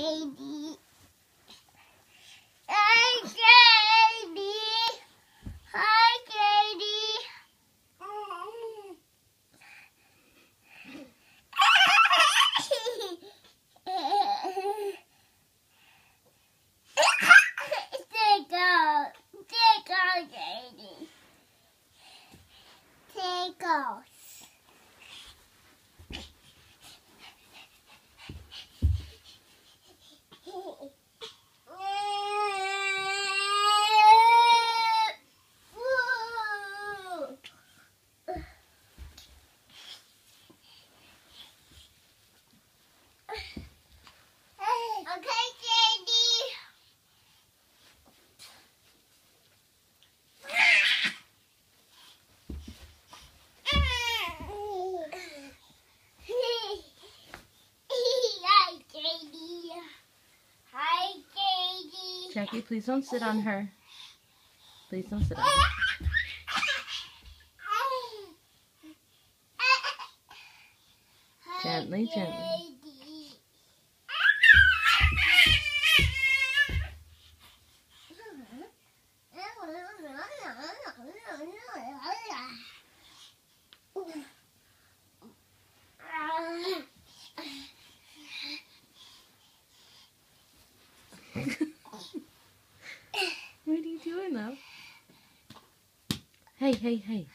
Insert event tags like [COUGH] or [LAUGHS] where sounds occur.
Katie. Jackie, please don't sit on her. Please don't sit on her. Gently, gently. [LAUGHS] Hey, hey, hey.